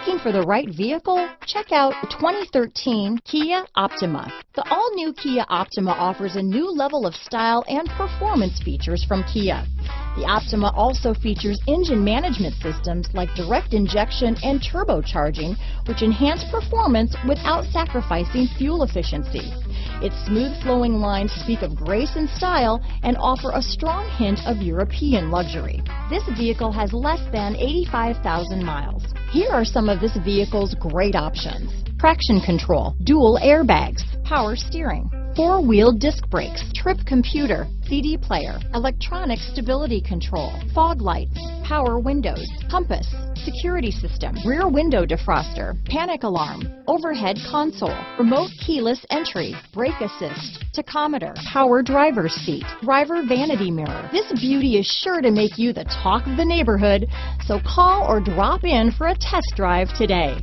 Looking for the right vehicle? Check out 2013 Kia Optima. The all-new Kia Optima offers a new level of style and performance features from Kia. The Optima also features engine management systems like direct injection and turbocharging, which enhance performance without sacrificing fuel efficiency. Its smooth flowing lines speak of grace and style and offer a strong hint of European luxury. This vehicle has less than 85,000 miles. Here are some of this vehicle's great options. Traction control, dual airbags, power steering, four-wheel disc brakes, trip computer, CD player, electronic stability control, fog lights, power windows, compass, security system, rear window defroster, panic alarm, overhead console, remote keyless entry, brake assist, tachometer, power driver's seat, driver vanity mirror. This beauty is sure to make you the talk of the neighborhood, so call or drop in for a test drive today.